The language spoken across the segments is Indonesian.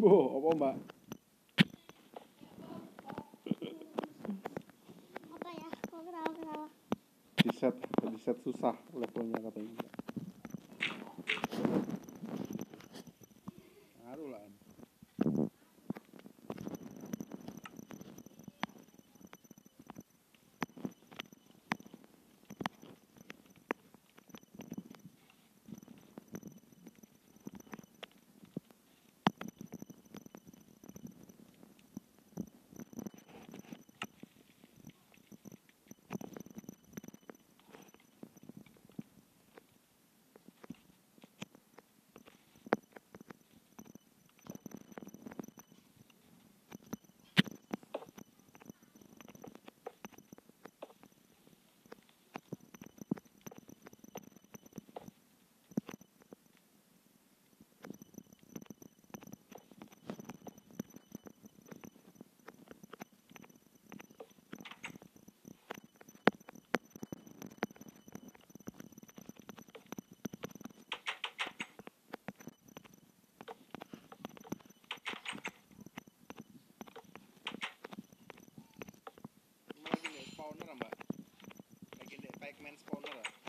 Bu, apa mbak? Apa ya? Kok ketawa-ketawa? Di set, di set susah levelnya katanya സ്പോൺസറാണ് packet Pacman സ്പോൺസറാണ്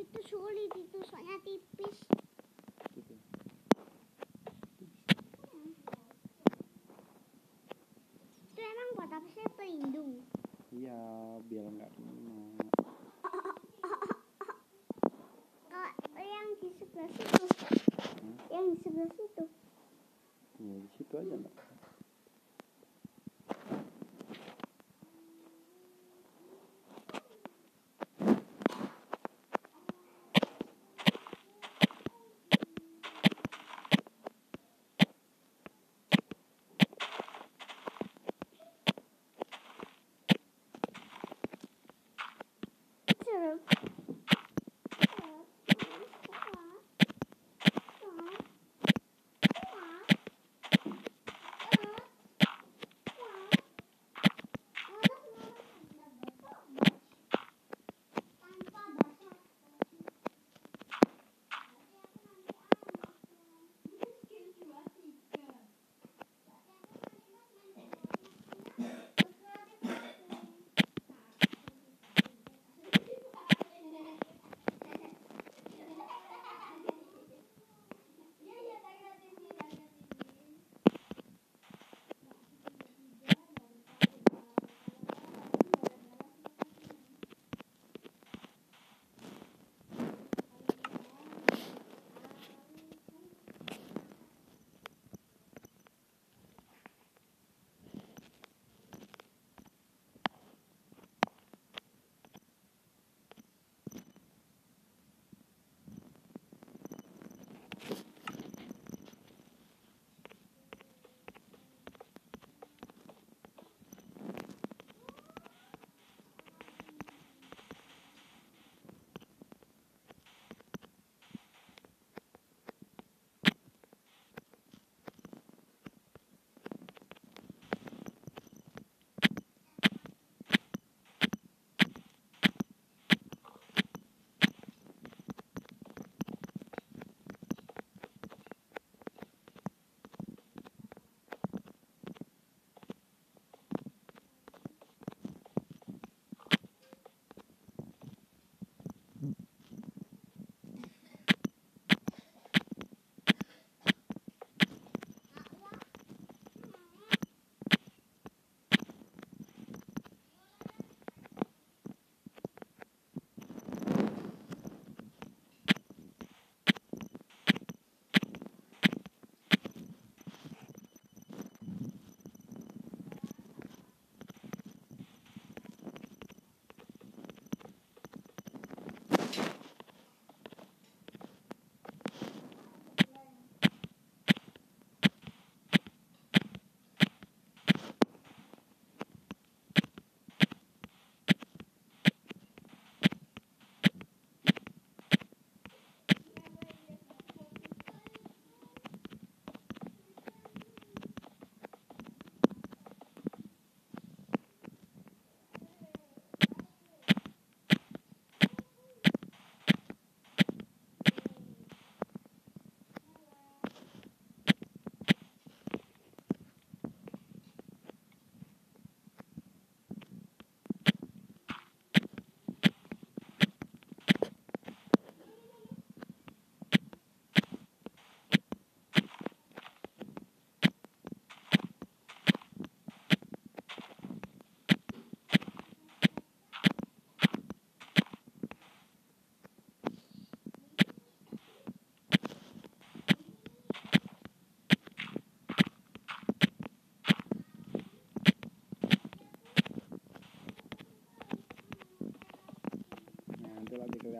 itu sulit itu soalnya tipis. Gitu. Itu emang buat apa sih pelindung? Iya, biar nggak kena. sebelah situ. Yang di sebelah situ. Ya di situ aja Mbak.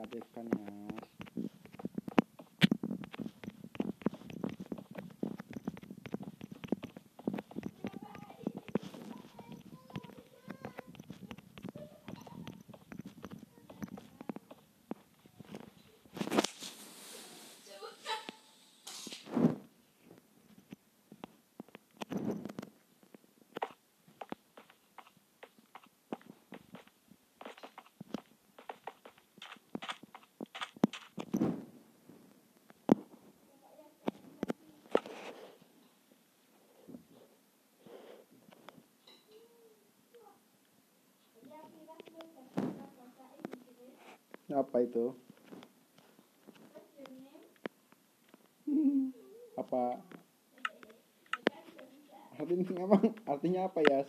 la pesca. Apa itu? apa? Artinya emang artinya apa ya